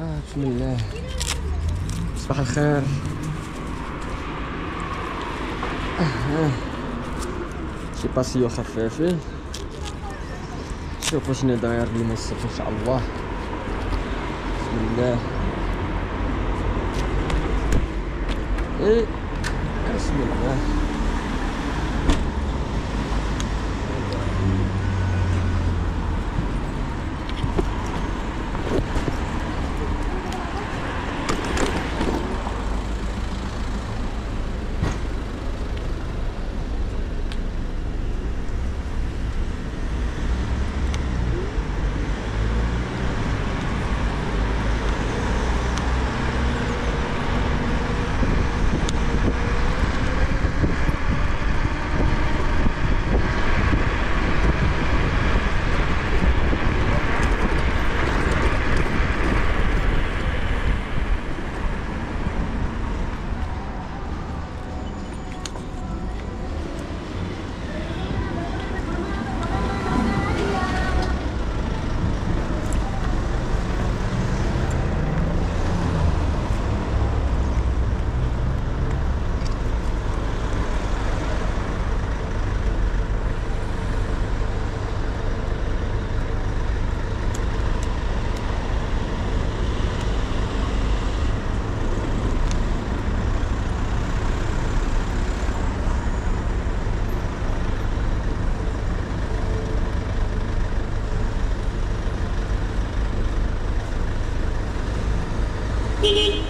آه بسم الله. صباح الخير. شي باسيو خفافي شوفوا شنو داير لينا الصيف ان شاء الله بسم الله إيه بسم الله Beep.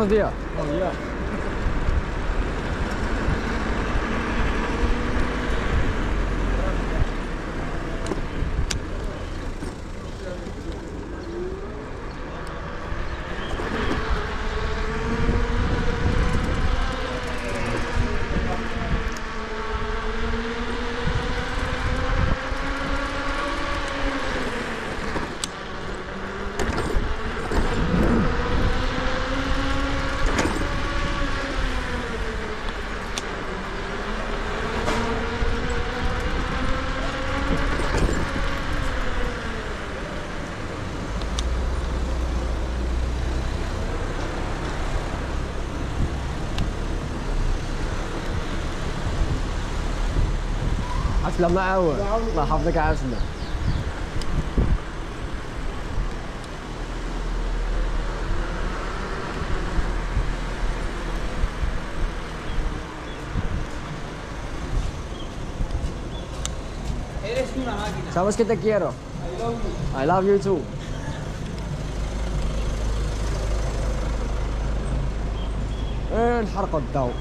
老弟啊老弟啊 عسلة معاون الله يحفظك عسلة una máquina. ¿Sabes que te quiero? I love you. I love you too. إيه، انحرق الضوء